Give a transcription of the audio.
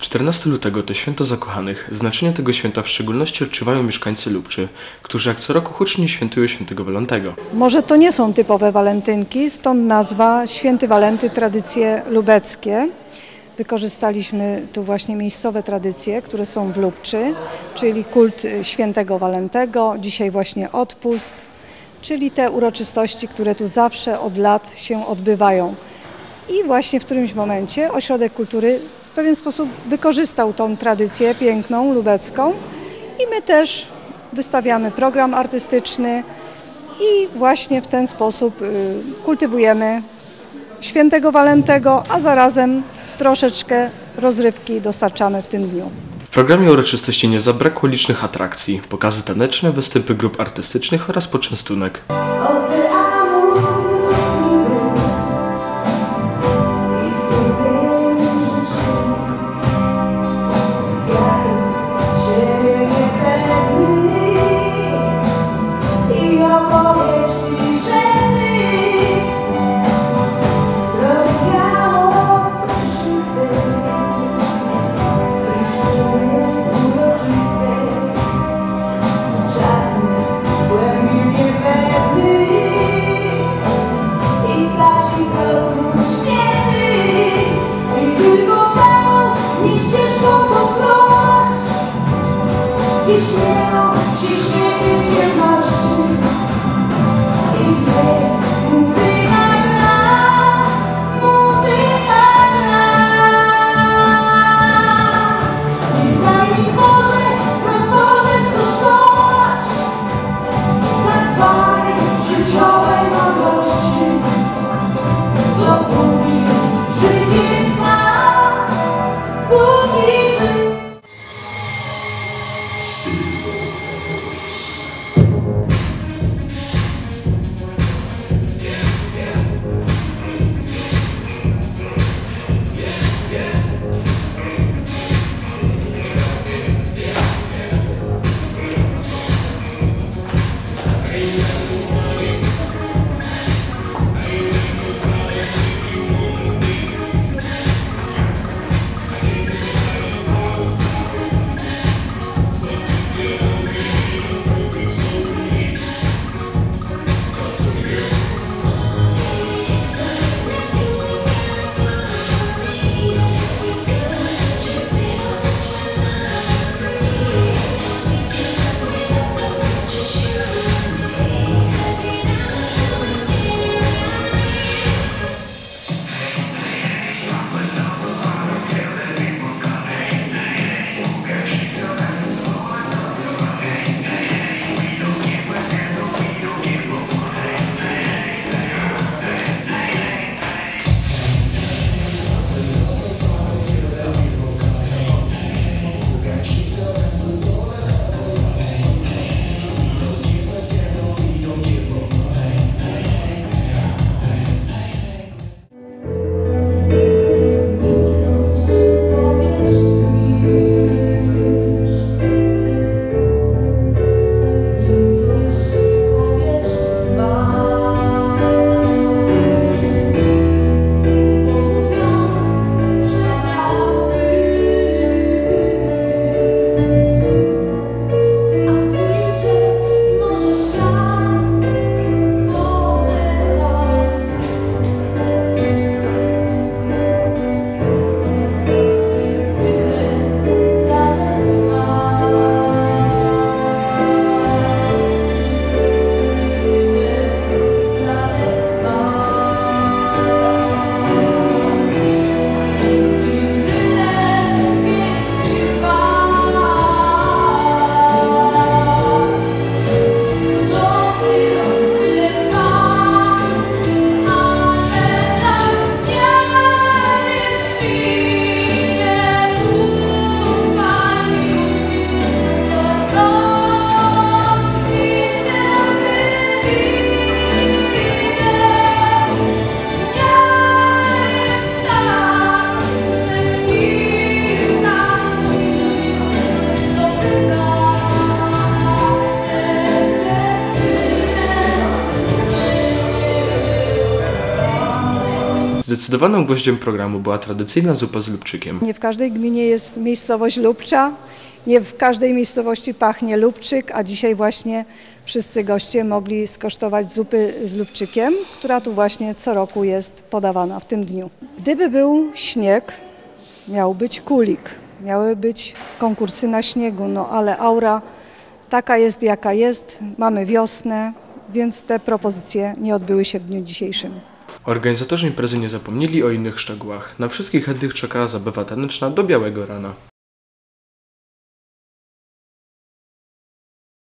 14 lutego to święto zakochanych. Znaczenie tego święta w szczególności odczuwają mieszkańcy Lubczy, którzy jak co roku hucznie świętują świętego Walentego. Może to nie są typowe walentynki, stąd nazwa Święty Walenty Tradycje Lubeckie. Wykorzystaliśmy tu właśnie miejscowe tradycje, które są w Lubczy, czyli kult y, świętego Walentego, dzisiaj właśnie odpust, czyli te uroczystości, które tu zawsze od lat się odbywają. I właśnie w którymś momencie Ośrodek Kultury w pewien sposób wykorzystał tą tradycję piękną, lubecką i my też wystawiamy program artystyczny i właśnie w ten sposób y, kultywujemy świętego Walentego, a zarazem troszeczkę rozrywki dostarczamy w tym dniu. W programie uroczystości nie zabrakło licznych atrakcji, pokazy taneczne, występy grup artystycznych oraz poczęstunek. Oceanu que Zdecydowanym gwoździem programu była tradycyjna zupa z lubczykiem. Nie w każdej gminie jest miejscowość Lubcza, nie w każdej miejscowości pachnie lubczyk, a dzisiaj właśnie wszyscy goście mogli skosztować zupy z lubczykiem, która tu właśnie co roku jest podawana w tym dniu. Gdyby był śnieg, miał być kulik, miały być konkursy na śniegu, no ale aura taka jest jaka jest, mamy wiosnę, więc te propozycje nie odbyły się w dniu dzisiejszym. Organizatorzy imprezy nie zapomnieli o innych szczegółach. Na wszystkich chętnych czekała zabawa taneczna do białego rana.